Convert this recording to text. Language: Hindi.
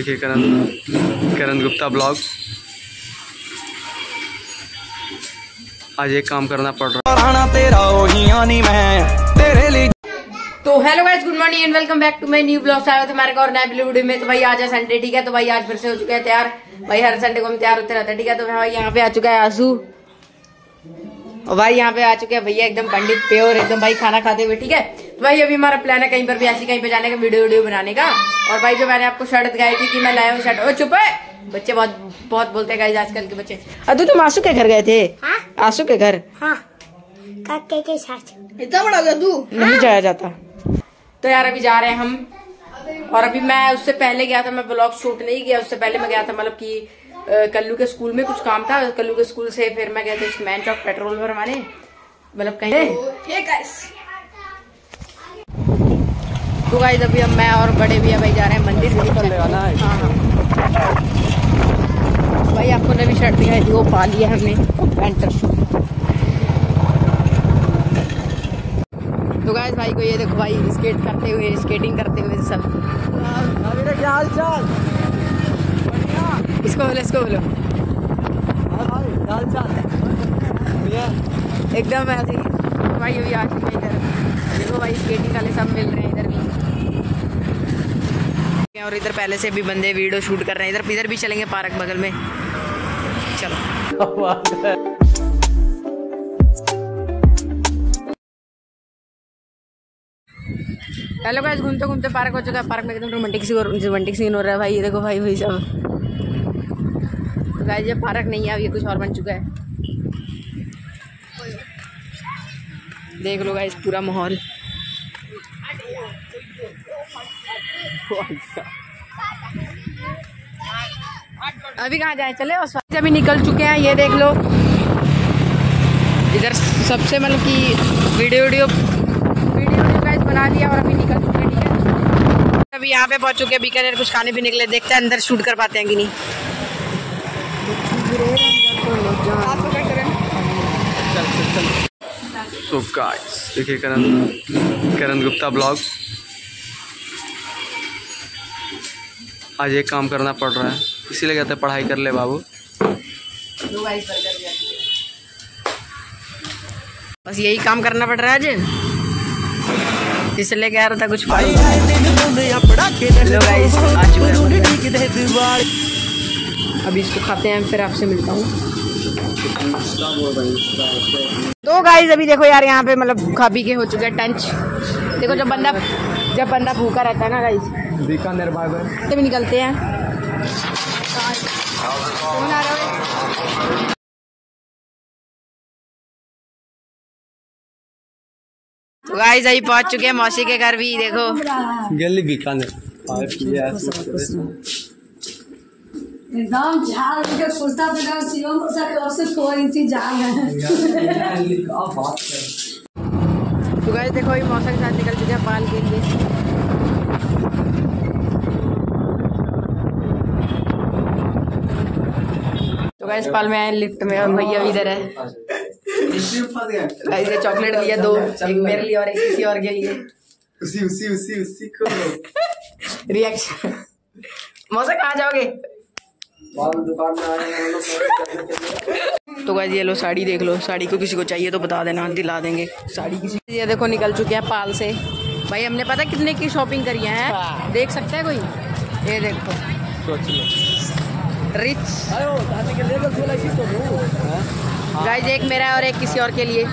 देखिए करण करण गुप्ता ब्लॉग। आज एक काम करना पड़ रहा। राणा तेरा ओहिया नहीं मैं तेरे लिए। तो hello guys good morning and welcome back to my new blog है हमारे और नए वीडियो में। तो भाई आज है संडे ठीक है? तो भाई आज फिर से हो चुके हैं तैयार। भाई हर संडे को हम तैयार होते रहते हैं ठीक है? तो भाई यहाँ पे आ चुका है आँसू। और भाई यहाँ पे आ चुके हैं भैया एकदम पंडित प्योर एकदम भाई खाना खाते हुए ठीक है? तो भाई अभी हमारा प्लान है कहीं पर भी ऐसी कहीं पे जाने का वीडियो वीडियो बनाने का। और भाई जो मैंने आपको शर्ट दिखाई थी कि मैं लाया हूँ शर्ट। ओ चुप है। बच्चे बहुत बहुत बोलते हैं आजकल के बच्चे। अदू तुम आँसू के घर गए थे? हाँ। आँसू के घर? हाँ। काके के साथ। इतना बड़ा गया तू? नहीं जाया जाता। तो यार अभी जा रहे हैं हम। और अभी मैं उससे पहले गया था मैं ब्लॉग शूट नहीं किया उससे पहले मैं गया था मतलब कि कल्लू के स्कूल में कुछ काम था। कल्लू के स्कूल से फिर मैं गया था मैन चौक पेट्रोल भरवाने मतलब कहीं तो गाइस अभी हम मैं और बड़े भैया भाई जा रहे हैं मंदिर। हाँ। हाँ भाई आपको नवी शर्ट दिखाई थी वो पा लिया हमने। पैंट तो गाइस भाई को ये देखो भाई स्केट करते हुए स्केटिंग करते हुए सब। क्या हाल चाल? इसको बोलो इसको बोलो। एकदम ऐसे भाई अभी आ चुके इधर। देखो भाई स्केटिंग वाले सब मिल रहे हैं इधर भी। और इधर पहले से भी बंदे वीडियो शूट कर रहे हैं। इधर इधर भी चलेंगे पार्क बगल में। चलो। हेलो गाइस घूमते घूमते पार्क हो चुका है। पार्क में एकदम रोमांटिक सी रोमांटिक सीन हो रहा है भाई। ये देखो भाई भाई सब तो गाइस ये पार्क नहीं है, अब ये कुछ और बन चुका है। देख लो गाइस पूरा माहौल। अभी कहाँ जाए? चले, और अभी निकल चुके हैं, ये देख लो। इधर सबसे मतलब कि video video video video guys बना लिया और अभी निकल चुके हैं, ठीक है? अभी यहाँ पे पहुँच चुके हैं, बीकानेर, कुछ खाने पीने के लिए। देखते हैं अंदर शूट कर पाते हैं कि नहीं। सो गाइस देखिए करण करण गुप्ता ब्लॉग। आज एक काम करना पड़ रहा है। इसीलिए कहते हैं पढ़ाई कर ले बाबू। हैं। बस यही काम करना पड़ रहा है आज। इसलिए कह रहा था कुछ हैं अभी इसको खाते हैं फिर आपसे मिलता हूँ। तो गाइस अभी देखो यार यहाँ पे मतलब खा पी के हो चुके हैं टंच देखो जब बंदा जब बंदा भूखा रहता है ना गाइस बीकानेर बाय से भी निकलते हैं। कौन आ रहा है? तो गाइस अभी पहुँच चुके हैं मौसी के घर भी देखो। गली बीकानेर। एकदम झाड़ के सोचता था ना शिवम सा से कोई इंतज़ार है। तो गाइस देखो अभी मौसा के साथ निकल चुके हैं पाल के लिए। तो गाइस पाल में आए लिफ्ट में और भैया इधर है। ये चॉकलेट लिया दो एक मेरे लिए और एक किसी और के लिए। उसी उसी उसी उसी को। रिएक्शन मौसा कहाँ जाओगे? दुकान में आए हैं तो गाय ये लो साड़ी देख लो। साड़ी को किसी को चाहिए तो बता देना दिला देंगे। साड़ी किसी ये देखो निकल चुके हैं पाल से। भाई हमने पता कितने की शॉपिंग करी है देख सकते है कोई? ये देखो। रिच गाय एक मेरा और एक किसी और के लिए।